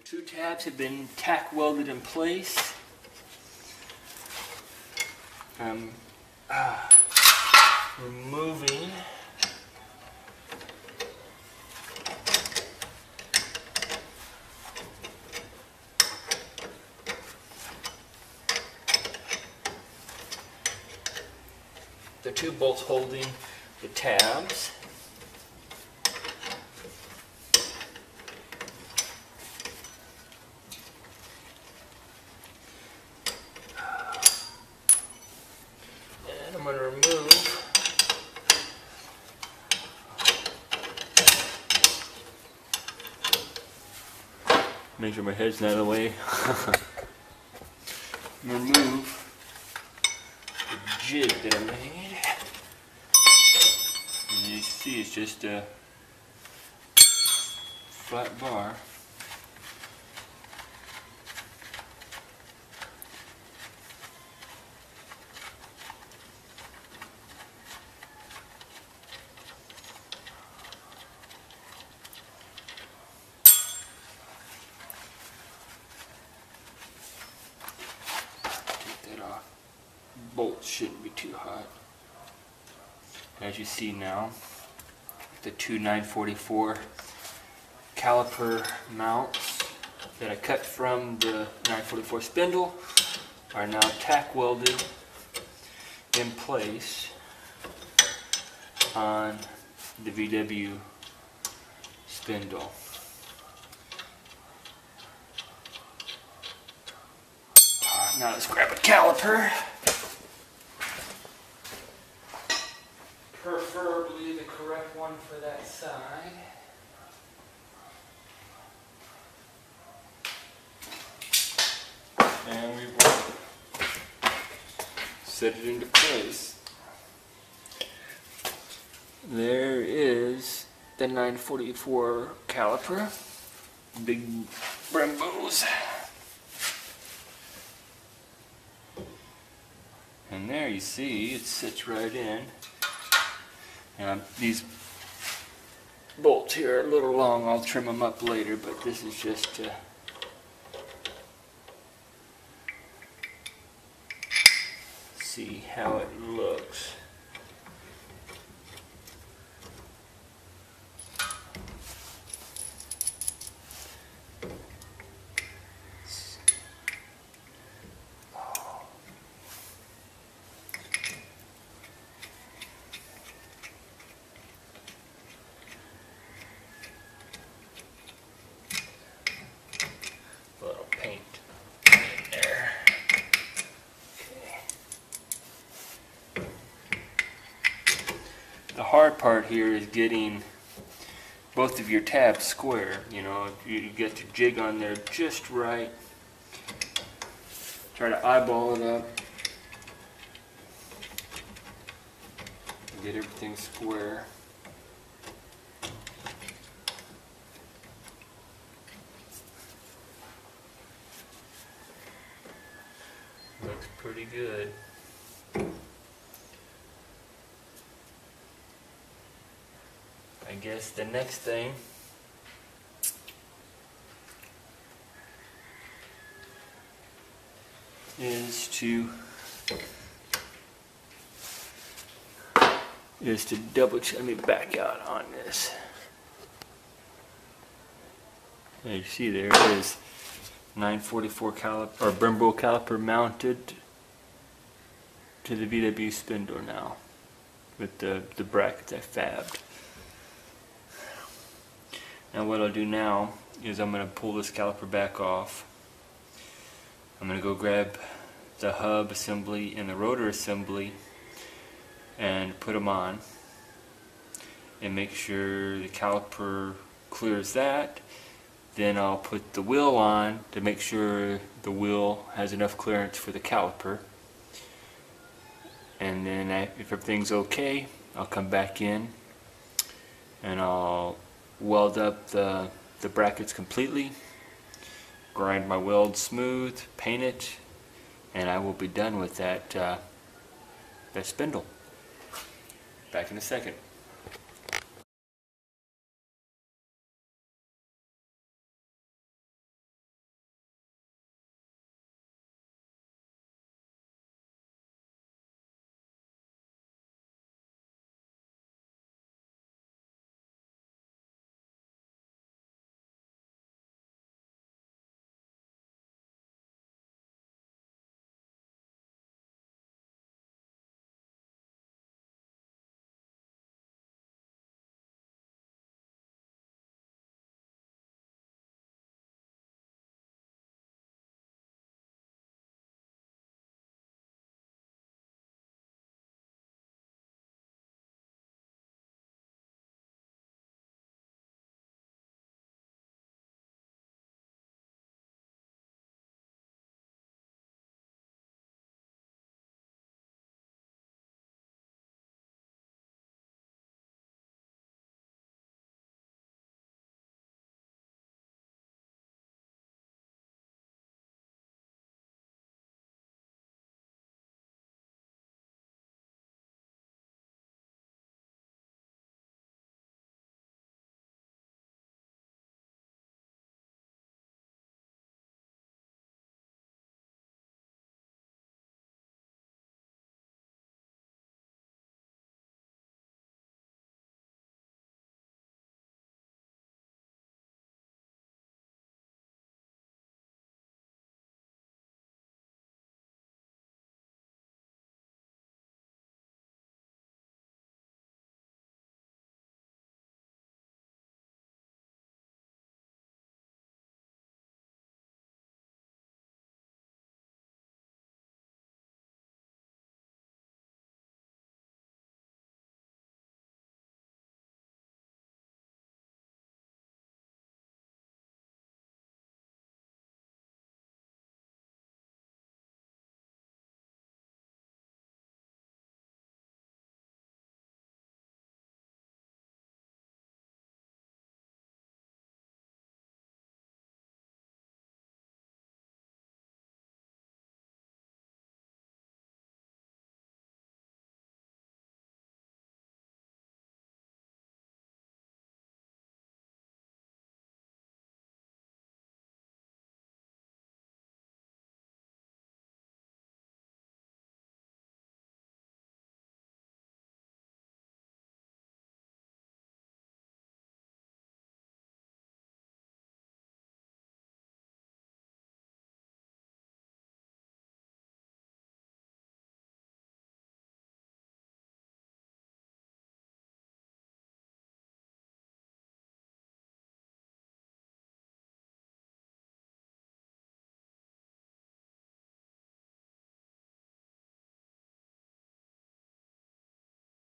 The two tabs have been tack welded in place. I'm uh, removing the two bolts holding the tabs. And I'm going to remove Make sure my head's not in the way. remove the jig that I made. And you see it's just a flat bar. Take that off. Bolts shouldn't be too hot. As you see now, the two 944 caliper mounts that I cut from the 944 spindle are now tack welded in place on the VW spindle. Alright, Now let's grab a caliper. Preferably the correct one for that side. And we will set it into place. There is the 944 caliper. Big Brembos. And there you see, it sits right in. And these bolts here are a little long, I'll trim them up later, but this is just to see how it looks. A little paint in there. Okay. The hard part here is getting both of your tabs square. You know, you get your jig on there just right. Try to eyeball it up. Get everything square. Looks pretty good. I guess the next thing is to is to double check. Let me back out on this. You see there it is 944 caliper or Brembo caliper mounted to the VW spindle now with the, the brackets I fabbed. Now what I'll do now is I'm going to pull this caliper back off. I'm going to go grab the hub assembly and the rotor assembly and put them on and make sure the caliper clears that then I'll put the wheel on to make sure the wheel has enough clearance for the caliper and then if everything's okay I'll come back in and I'll weld up the, the brackets completely grind my weld smooth paint it and I will be done with that uh, that spindle. Back in a second